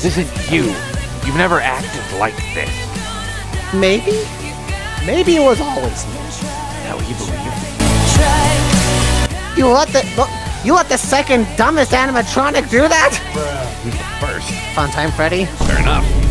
This isn't you. You've never acted like this. Maybe? Maybe it was always me. Now you believe? You let the you let the second dumbest animatronic do that? Who's the first? Funtime Freddy. Fair enough.